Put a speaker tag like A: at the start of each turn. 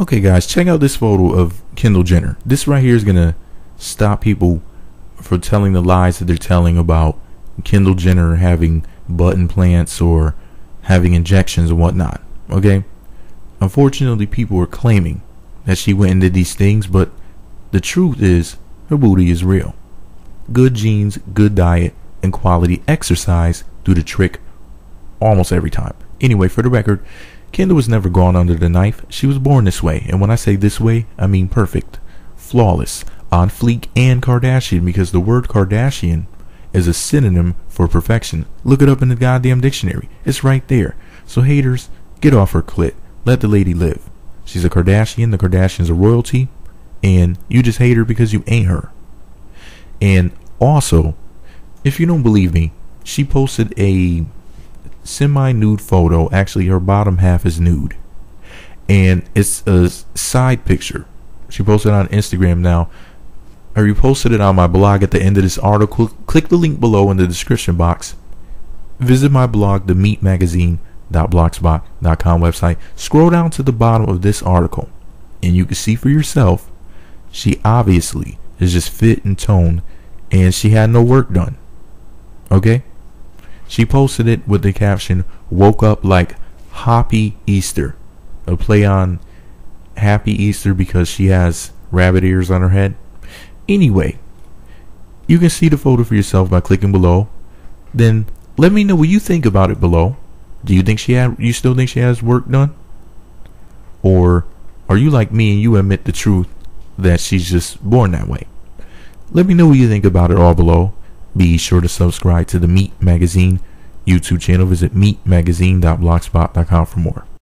A: Okay, guys, check out this photo of Kendall Jenner. This right here is gonna stop people from telling the lies that they're telling about Kendall Jenner having butt implants or having injections and whatnot. Okay? Unfortunately, people are claiming that she went and did these things, but the truth is her booty is real. Good genes, good diet, and quality exercise do the trick almost every time. Anyway, for the record, Kendall was never gone under the knife. She was born this way, and when I say this way, I mean perfect, flawless, on fleek, and Kardashian because the word Kardashian is a synonym for perfection. Look it up in the goddamn dictionary. It's right there. So haters, get off her clit. Let the lady live. She's a Kardashian. The Kardashians are royalty, and you just hate her because you ain't her. And also, if you don't believe me, she posted a semi-nude photo. Actually, her bottom half is nude, and it's a side picture. She posted on Instagram now. I reposted it on my blog at the end of this article. Click the link below in the description box. Visit my blog, the Meet Magazine.blogspot.com website. Scroll down to the bottom of this article, and you can see for yourself. She obviously is just fit and toned, and she had no work done. Okay? She posted it with the caption, Woke up like Happy Easter. A play on Happy Easter because she has rabbit ears on her head. Anyway, you can see the photo for yourself by clicking below. Then let me know what you think about it below. Do you think she had you still think she has work done? Or are you like me and you admit the truth that she's just born that way? Let me know what you think about it all below. Be sure to subscribe to the Meet Magazine YouTube channel. Visit meetmagazine.blogspot.com for more.